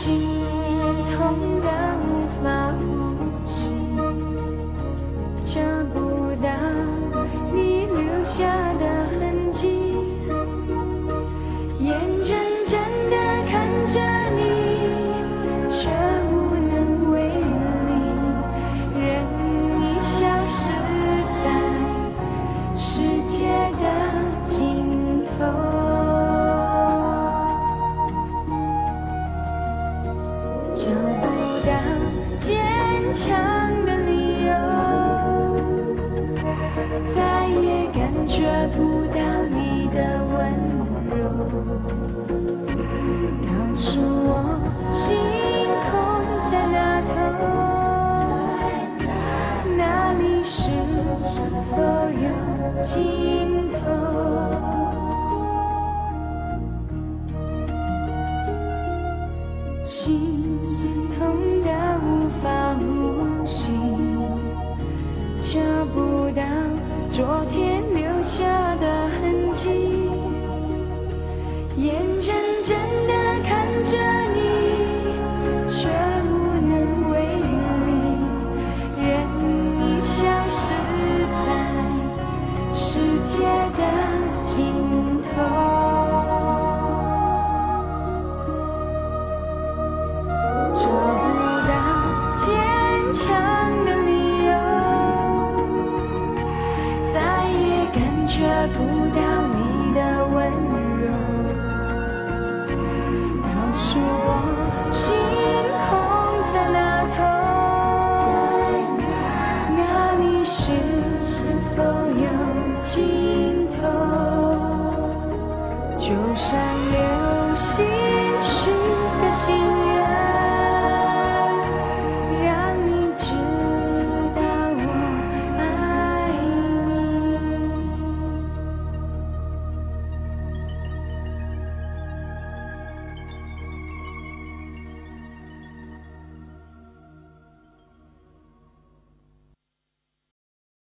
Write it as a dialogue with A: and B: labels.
A: 心。找不到坚强的理由，再也感觉不到你的温柔。告诉我。心痛得无法呼吸，找不到昨天。觉不到你的温柔告诉我星空在哪头那里是否有尽头就像流星许个心愿